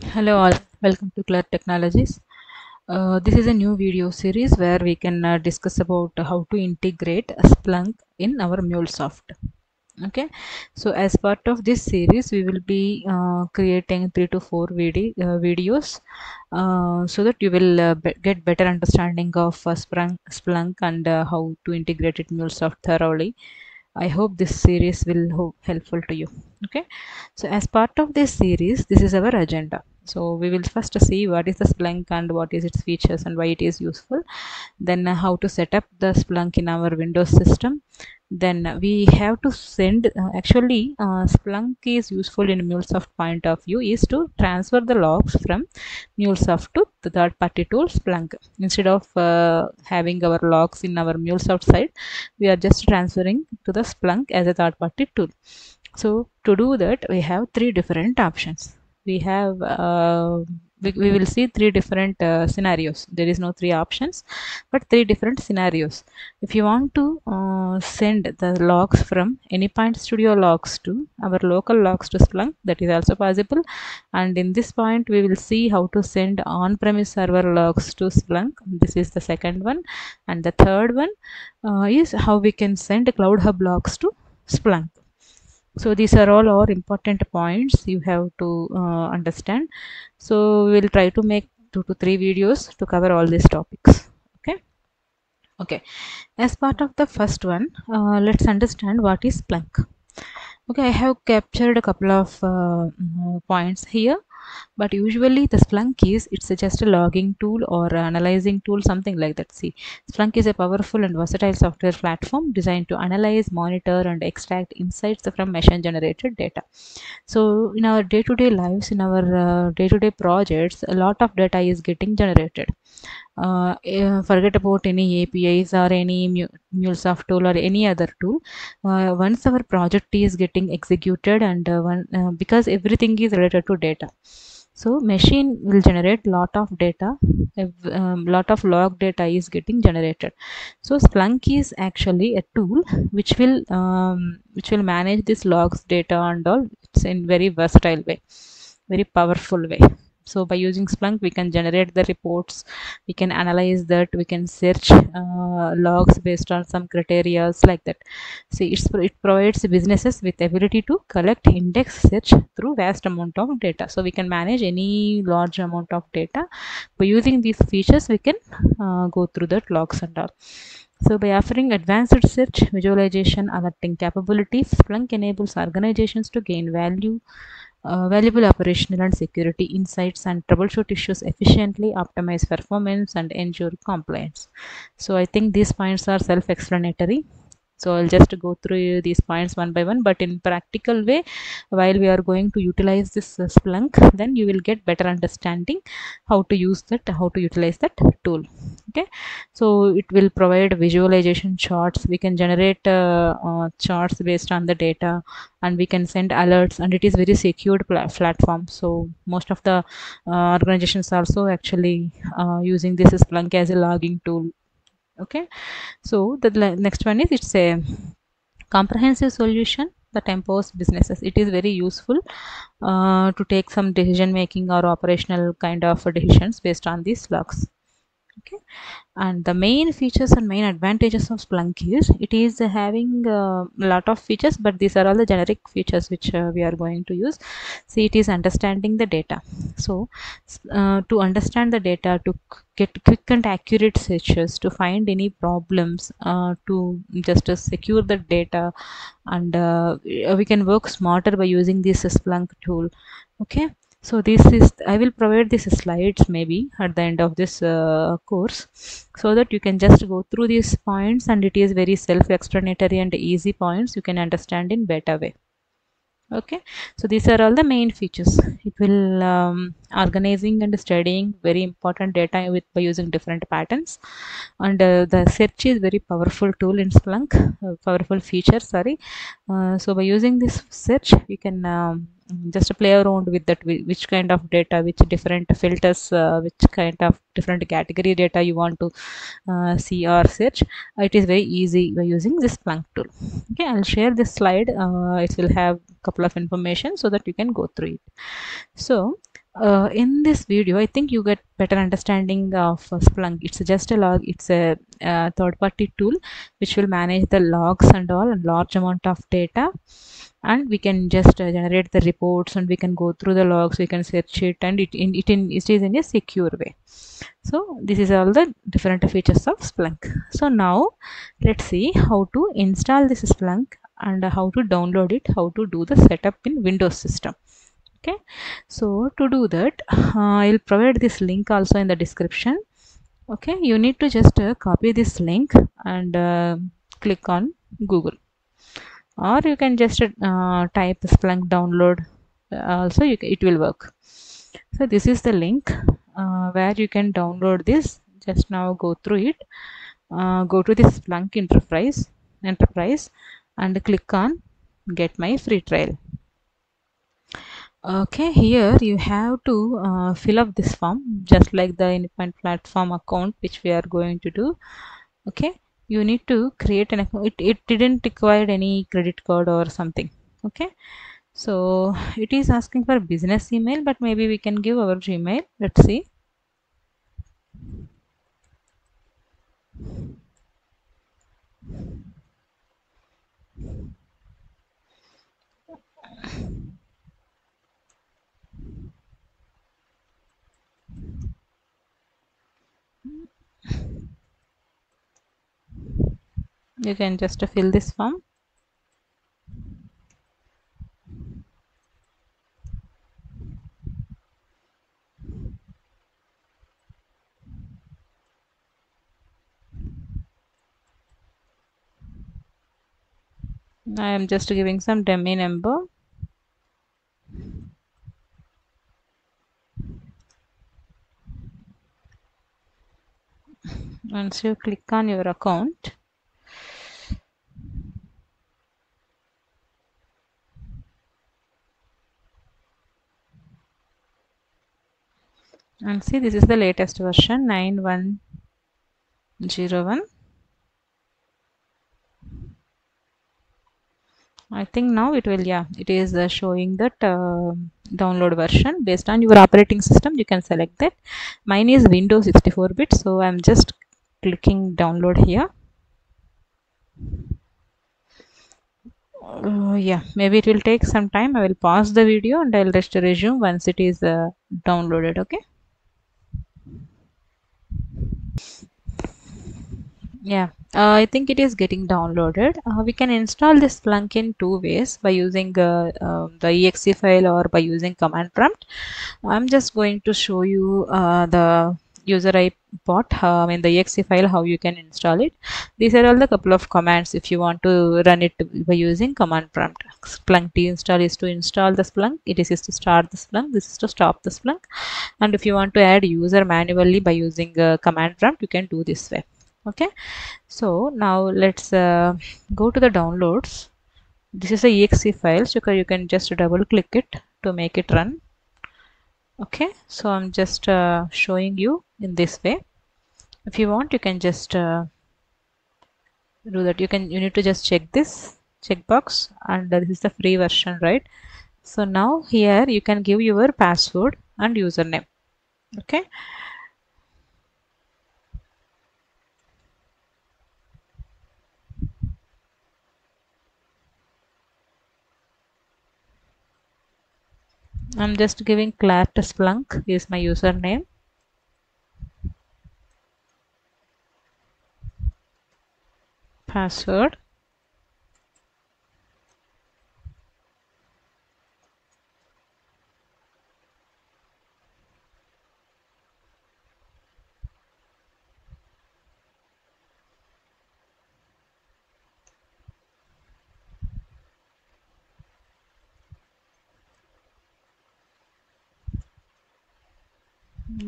Hello all, welcome to KLART Technologies. Uh, this is a new video series where we can uh, discuss about how to integrate Splunk in our MuleSoft. Okay, so as part of this series, we will be uh, creating three to four video, uh, videos uh, so that you will uh, be get better understanding of Splunk, Splunk and how to integrate it MuleSoft thoroughly. I hope this series will helpful to you. Okay, so as part of this series, this is our agenda. So we will first see what is the Splunk and what is its features and why it is useful. Then uh, how to set up the Splunk in our Windows system. Then we have to send. Uh, actually, uh, Splunk is useful in MuleSoft point of view is to transfer the logs from MuleSoft to the third-party tool Splunk. Instead of uh, having our logs in our MuleSoft side, we are just transferring to the Splunk as a third-party tool. So to do that, we have three different options. We have uh, we, we will see three different uh, scenarios. There is no three options, but three different scenarios. If you want to uh, send the logs from Anypoint Studio logs to our local logs to Splunk, that is also possible. And in this point, we will see how to send on-premise server logs to Splunk. This is the second one, and the third one uh, is how we can send CloudHub logs to Splunk so these are all our important points you have to uh, understand. So we will try to make two to three videos to cover all these topics. Okay? Okay. As part of the first one uh, let's understand what is splunk okay i have captured a couple of uh, points here but usually the splunk is it's just a logging tool or analyzing tool something like that. See splunk is a powerful and versatile software platform designed to analyze monitor and extract insights from machine generated data. So in our day-to-day lives in our uh, day-to-day projects a lot of data is getting generated uh, uh, forget about any apis or any mulesoft tool or any other tool. Uh, once our project is getting executed and uh, one, uh, because everything is related to data. So machine will generate lot of data. A um, lot of log data is getting generated. So splunk is actually a tool which will um, which will manage this logs data and all. It's in very versatile way very powerful way so by using splunk we can generate the reports. We can analyze that. We can search uh, logs based on some criteria like that. See it's, it provides businesses with ability to collect index search through vast amount of data. So we can manage any large amount of data. By using these features we can uh, go through that logs and all. So by offering advanced search, visualization, alerting capabilities, Splunk enables organizations to gain value, uh, valuable operational and security insights and troubleshoot issues efficiently, optimize performance and ensure compliance. So I think these points are self-explanatory so i'll just go through these points one by one but in practical way while we are going to utilize this uh, splunk then you will get better understanding how to use that how to utilize that tool. Okay? So it will provide visualization charts. We can generate uh, uh, charts based on the data and we can send alerts and it is very secured pl platform. So most of the uh, organizations also actually uh, using this splunk as a logging tool okay? So the next one is it's a comprehensive solution that empowers businesses. It is very useful uh, to take some decision making or operational kind of decisions based on these logs okay. And the main features and main advantages of splunk is it is having a lot of features but these are all the generic features which uh, we are going to use. See it is understanding the data. So uh, to understand the data to get quick and accurate searches to find any problems uh, to just uh, secure the data and uh, we can work smarter by using this splunk tool. Okay so this is i will provide these slides maybe at the end of this uh, course so that you can just go through these points and it is very self-explanatory and easy points you can understand in better way. Okay? So these are all the main features. It will um, organizing and studying very important data with by using different patterns. And uh, the search is very powerful tool in splunk uh, powerful feature sorry. Uh, so by using this search you can um, just play around with that which kind of data which different filters uh, which kind of different category data you want to uh, see or search. It is very easy by using this splunk tool. Okay i'll share this slide. Uh, it will have a couple of information so that you can go through it. So uh, in this video i think you get better understanding of uh, splunk. It's just a log it's a, uh, third party tool which will manage the logs and all and large amount of data and we can just uh, generate the reports and we can go through the logs we can search it and it in it in it is in a secure way. So this is all the different features of splunk. So now let's see how to install this splunk and how to download it how to do the setup in windows system. Okay? So to do that uh, i'll provide this link also in the description. Okay? You need to just uh, copy this link and uh, click on google or you can just uh, type splunk download also you, it will work. So this is the link uh, where you can download this. Just now go through it. Uh, go to this splunk enterprise enterprise and click on get my free trial. Okay here you have to uh, fill up this form just like the Anypoint Platform account which we are going to do. Okay you need to create an account. It, it didn't require any credit card or something okay? So it is asking for business email but maybe we can give our gmail. Let's see you can just fill this form. I am just giving some dummy number. Once you click on your account and see this is the latest version 9101 I think now it will yeah it is uh, showing that uh, download version. Based on your operating system you can select that. Mine is Windows 64 bit so I'm just clicking download here. Uh, yeah maybe it will take some time. I will pause the video and I'll just resume once it is uh, downloaded okay yeah. Uh, i think it is getting downloaded. Uh, we can install this splunk in two ways by using uh, um, the exe file or by using command prompt. I'm just going to show you uh, the user i um, in the exe file how you can install it. These are all the couple of commands if you want to run it by using command prompt. Splunk t install is to install the splunk. It is to start the splunk. This is to stop the splunk. And if you want to add user manually by using uh, command prompt you can do this way okay. So now let's uh, go to the downloads. This is a exe file so you can just double click it to make it run. Okay. So i'm just uh, showing you in this way. If you want you can just uh, do that. You can you need to just check this checkbox and this is the free version right? So now here you can give your password and username. Okay I'm just giving KLART Splunk is my username. Password.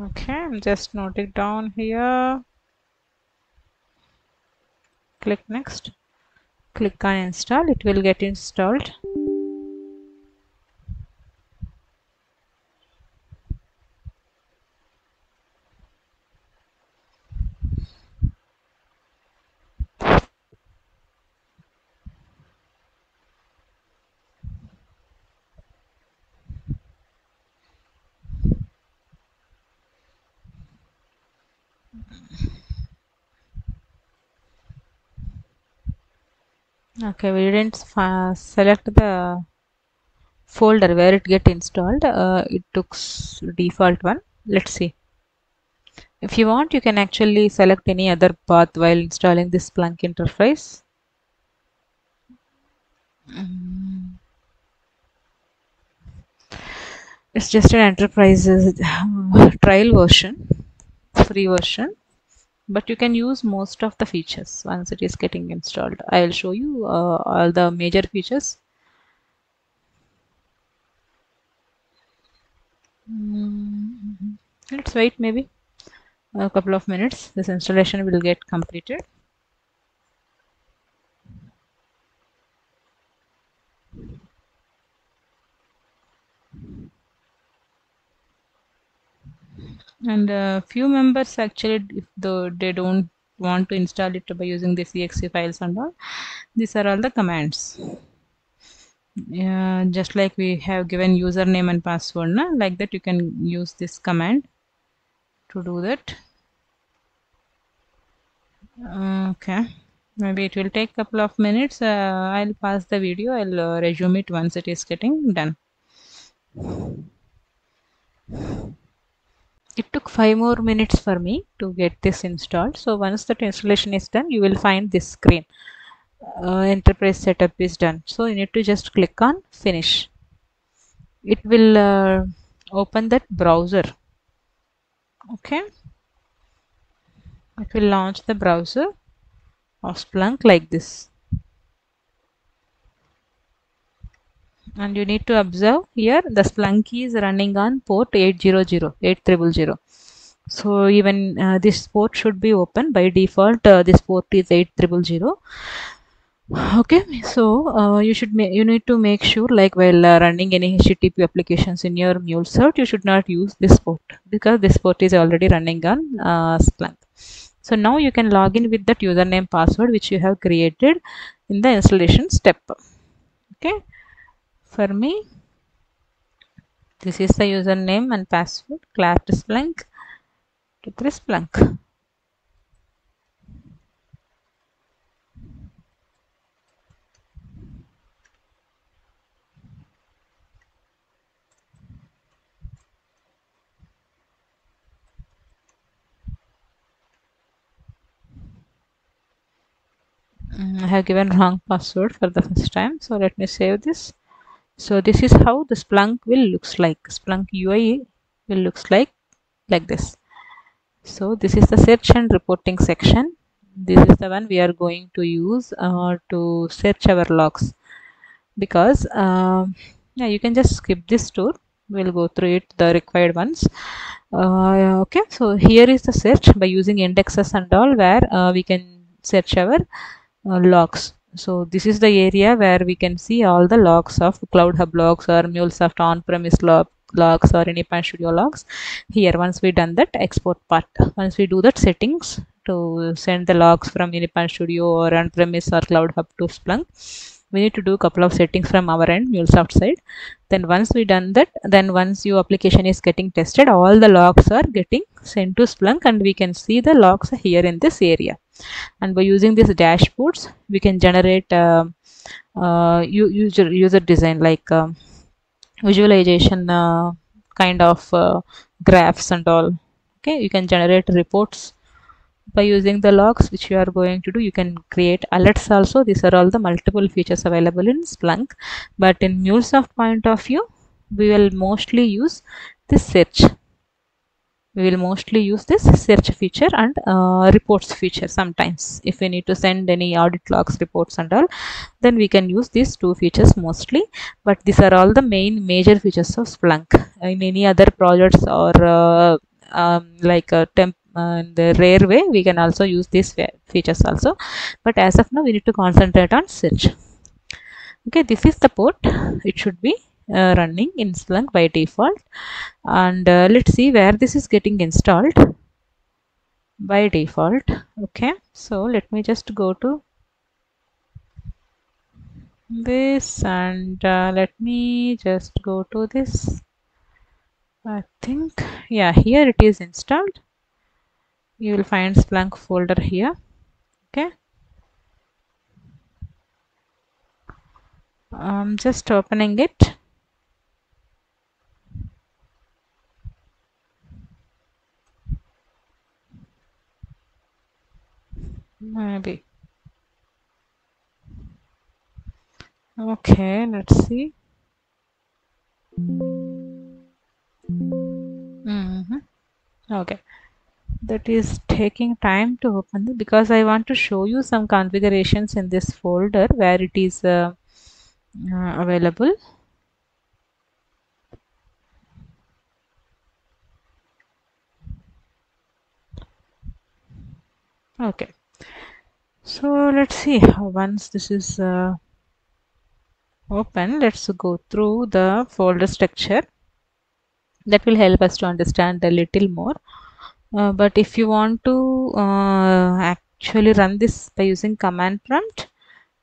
Okay I'm just noting down here. Click next. Click on install. It will get installed okay we didn't select the folder where it get installed. Uh, it took default one. Let's see. If you want you can actually select any other path while installing this Splunk interface. It's just an enterprise trial version free version but you can use most of the features once it is getting installed. I will show you uh, all the major features. Mm, let's wait maybe. A couple of minutes. This installation will get completed and a few members actually if the, they don't want to install it by using the exe files and all these are all the commands. Yeah, just like we have given username and password na? like that you can use this command to do that. Okay maybe it will take a couple of minutes. Uh, i'll pause the video. I'll uh, resume it once it is getting done it took five more minutes for me to get this installed. So once that installation is done you will find this screen. Uh, enterprise setup is done. So you need to just click on finish. It will uh, open that browser. Okay. It will launch the browser of Splunk like this and you need to observe here the Splunky is running on port 800 8000 so even uh, this port should be open. By default uh, this port is 8000 okay so uh, you should you need to make sure like while uh, running any http applications in your mule MuleSoft you should not use this port because this port is already running on uh, splunk. So now you can log in with that username password which you have created in the installation step. Okay for me. This is the username and password KLART splunk to this splunk mm, I have given wrong password for the first time so let me save this so this is how the splunk will looks like. Splunk ui will looks like like this. So this is the search and reporting section. This is the one we are going to use uh, to search our logs. Because uh, yeah you can just skip this tour we'll go through it the required ones. Uh, okay so here is the search. By using indexes and all where uh, we can search our uh, logs so this is the area where we can see all the logs of CloudHub logs or mulesoft on-premise log, logs or Anypoint Studio logs here once we done that export part once we do that settings to send the logs from Anypoint Studio or on-premise or CloudHub to Splunk. We need to do a couple of settings from our end, MuleSoft side. Then once we done that, then once your application is getting tested, all the logs are getting sent to Splunk and we can see the logs here in this area and by using these dashboards we can generate uh, uh, user user design like um, visualization uh, kind of uh, graphs and all. Okay you can generate reports. By using the logs which you are going to do you can create alerts also. These are all the multiple features available in splunk. But in mulesoft point of view we will mostly use this search we will mostly use this search feature and uh, reports feature sometimes. If we need to send any audit logs reports and all then we can use these two features mostly. But these are all the main major features of splunk. In any other projects or uh, um, like a temp uh, in the rare way we can also use these features also. But as of now we need to concentrate on search. Okay this is the port. It should be uh, running in Splunk by default. And uh, let's see where this is getting installed. By default. Okay. So let me just go to this and uh, let me just go to this. I think yeah here it is installed. You will find Splunk folder here. Okay. I'm just opening it maybe. Okay let's see. Mm-hmm. okay. That is taking time to open it because I want to show you some configurations in this folder where it is uh, uh, available. Okay so let's see once this is uh, open let's go through the folder structure. That will help us to understand a little more. Uh, but if you want to uh, actually run this by using command prompt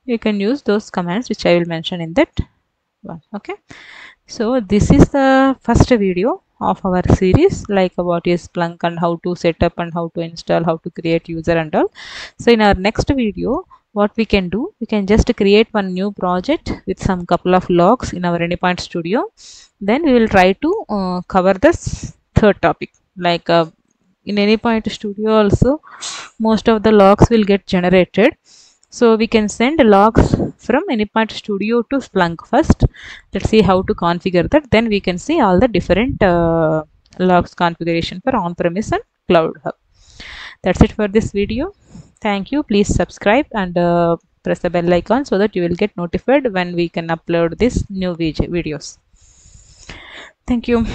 you can use those commands which I will mention in that one okay so this is the first video of our series like what is Splunk and how to set up and how to install how to create user and all. So in our next video what we can do we can just create one new project with some couple of logs in our anypoint studio. Then we will try to uh, cover this third topic. Like uh, in anypoint studio also most of the logs will get generated so we can send logs from anypoint studio to splunk first. Let's see how to configure that. Then we can see all the different uh, logs configuration for on-premise and cloud hub. That's it for this video. Thank you. Please subscribe and uh, press the bell icon so that you will get notified when we can upload these new videos. Thank you